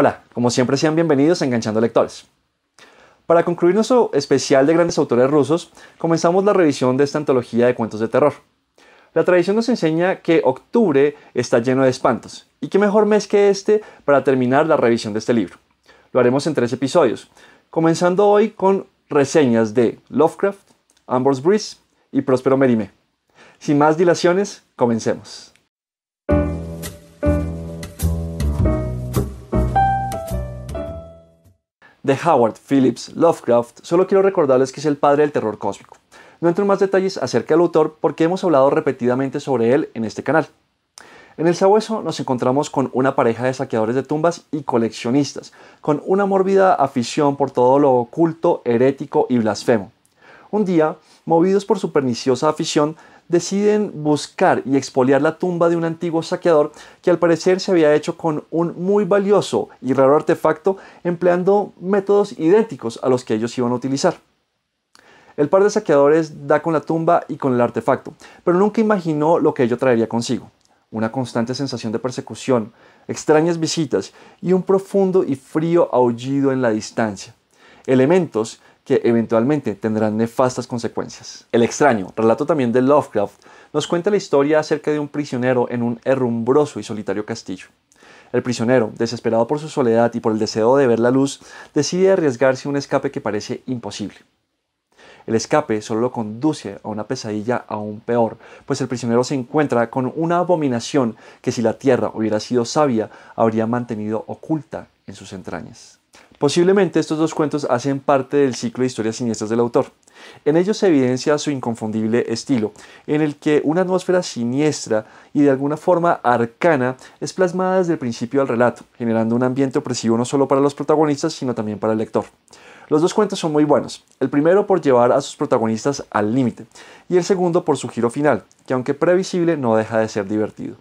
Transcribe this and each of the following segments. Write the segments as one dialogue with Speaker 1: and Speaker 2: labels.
Speaker 1: Hola, como siempre sean bienvenidos a Enganchando Lectores. Para concluir nuestro especial de grandes autores rusos, comenzamos la revisión de esta antología de cuentos de terror. La tradición nos enseña que octubre está lleno de espantos, y qué mejor mes que este para terminar la revisión de este libro. Lo haremos en tres episodios, comenzando hoy con reseñas de Lovecraft, Ambrose Bierce y Próspero Merime. Sin más dilaciones, comencemos. De Howard Phillips Lovecraft, solo quiero recordarles que es el padre del terror cósmico. No entro en más detalles acerca del autor porque hemos hablado repetidamente sobre él en este canal. En el sabueso nos encontramos con una pareja de saqueadores de tumbas y coleccionistas, con una mórbida afición por todo lo oculto, herético y blasfemo. Un día, movidos por su perniciosa afición, deciden buscar y expoliar la tumba de un antiguo saqueador que al parecer se había hecho con un muy valioso y raro artefacto empleando métodos idénticos a los que ellos iban a utilizar. El par de saqueadores da con la tumba y con el artefacto, pero nunca imaginó lo que ello traería consigo. Una constante sensación de persecución, extrañas visitas y un profundo y frío aullido en la distancia. Elementos que eventualmente tendrán nefastas consecuencias. El extraño, relato también de Lovecraft, nos cuenta la historia acerca de un prisionero en un herrumbroso y solitario castillo. El prisionero, desesperado por su soledad y por el deseo de ver la luz, decide arriesgarse un escape que parece imposible. El escape solo lo conduce a una pesadilla aún peor, pues el prisionero se encuentra con una abominación que si la tierra hubiera sido sabia, habría mantenido oculta en sus entrañas. Posiblemente estos dos cuentos hacen parte del ciclo de historias siniestras del autor. En ellos se evidencia su inconfundible estilo, en el que una atmósfera siniestra y de alguna forma arcana es plasmada desde el principio del relato, generando un ambiente opresivo no solo para los protagonistas, sino también para el lector. Los dos cuentos son muy buenos, el primero por llevar a sus protagonistas al límite, y el segundo por su giro final, que aunque previsible no deja de ser divertido.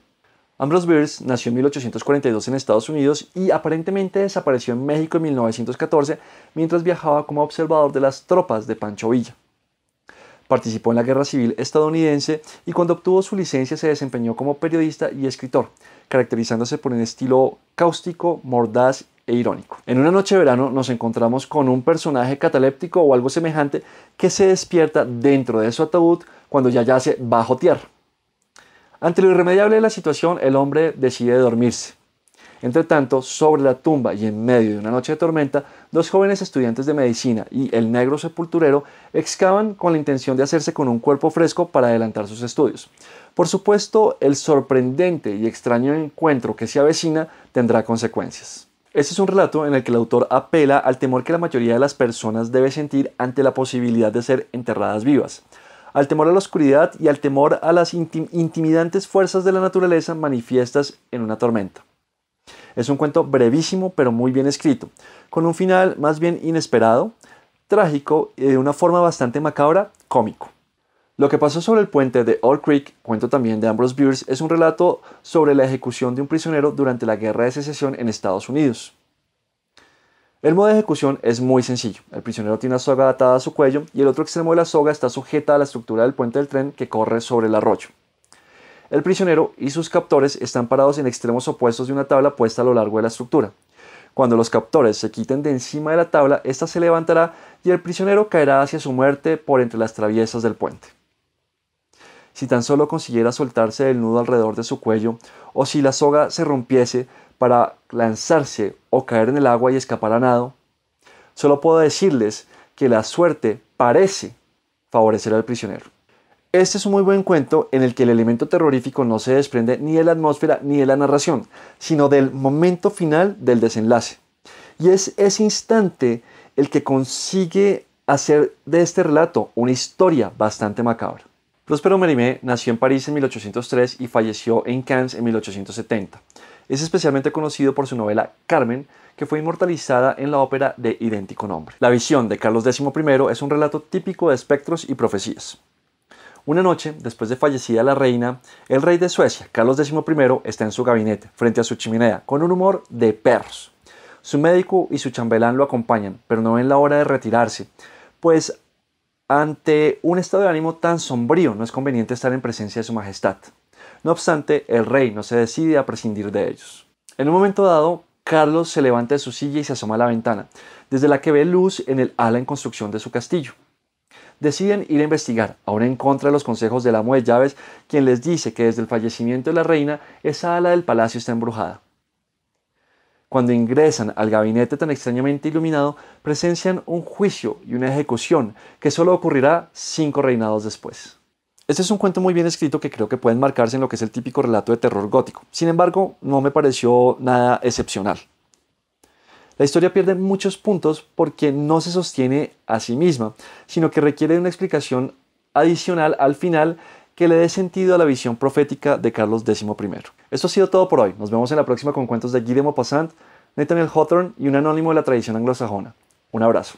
Speaker 1: Ambrose Bierce nació en 1842 en Estados Unidos y aparentemente desapareció en México en 1914 mientras viajaba como observador de las tropas de Pancho Villa. Participó en la Guerra Civil estadounidense y cuando obtuvo su licencia se desempeñó como periodista y escritor, caracterizándose por un estilo cáustico, mordaz e irónico. En una noche de verano nos encontramos con un personaje cataléptico o algo semejante que se despierta dentro de su ataúd cuando ya yace bajo tierra. Ante lo irremediable de la situación, el hombre decide dormirse. Entre tanto, sobre la tumba y en medio de una noche de tormenta, dos jóvenes estudiantes de medicina y el negro sepulturero excavan con la intención de hacerse con un cuerpo fresco para adelantar sus estudios. Por supuesto, el sorprendente y extraño encuentro que se avecina tendrá consecuencias. Este es un relato en el que el autor apela al temor que la mayoría de las personas debe sentir ante la posibilidad de ser enterradas vivas al temor a la oscuridad y al temor a las intimidantes fuerzas de la naturaleza manifiestas en una tormenta. Es un cuento brevísimo pero muy bien escrito, con un final más bien inesperado, trágico y de una forma bastante macabra, cómico. Lo que pasó sobre el puente de Old Creek, cuento también de Ambrose Bierce, es un relato sobre la ejecución de un prisionero durante la Guerra de Secesión en Estados Unidos. El modo de ejecución es muy sencillo. El prisionero tiene una soga atada a su cuello y el otro extremo de la soga está sujeta a la estructura del puente del tren que corre sobre el arroyo. El prisionero y sus captores están parados en extremos opuestos de una tabla puesta a lo largo de la estructura. Cuando los captores se quiten de encima de la tabla, ésta se levantará y el prisionero caerá hacia su muerte por entre las traviesas del puente. Si tan solo consiguiera soltarse del nudo alrededor de su cuello, o si la soga se rompiese, para lanzarse o caer en el agua y escapar a nado, solo puedo decirles que la suerte parece favorecer al prisionero. Este es un muy buen cuento en el que el elemento terrorífico no se desprende ni de la atmósfera ni de la narración, sino del momento final del desenlace. Y es ese instante el que consigue hacer de este relato una historia bastante macabra. Próspero Mérimée nació en París en 1803 y falleció en Cannes en 1870. Es especialmente conocido por su novela Carmen, que fue inmortalizada en la ópera de idéntico nombre. La visión de Carlos XI es un relato típico de espectros y profecías. Una noche, después de fallecida la reina, el rey de Suecia, Carlos XI, está en su gabinete, frente a su chimenea, con un humor de perros. Su médico y su chambelán lo acompañan, pero no ven la hora de retirarse, pues ante un estado de ánimo tan sombrío no es conveniente estar en presencia de su majestad. No obstante, el rey no se decide a prescindir de ellos. En un momento dado, Carlos se levanta de su silla y se asoma a la ventana, desde la que ve luz en el ala en construcción de su castillo. Deciden ir a investigar, aún en contra de los consejos del amo de llaves, quien les dice que desde el fallecimiento de la reina esa ala del palacio está embrujada. Cuando ingresan al gabinete tan extrañamente iluminado, presencian un juicio y una ejecución que solo ocurrirá cinco reinados después. Este es un cuento muy bien escrito que creo que pueden marcarse en lo que es el típico relato de terror gótico. Sin embargo, no me pareció nada excepcional. La historia pierde muchos puntos porque no se sostiene a sí misma, sino que requiere de una explicación adicional al final que le dé sentido a la visión profética de Carlos XI. Esto ha sido todo por hoy. Nos vemos en la próxima con cuentos de Guy de Maupassant, Nathaniel Hawthorne y un anónimo de la tradición anglosajona. Un abrazo.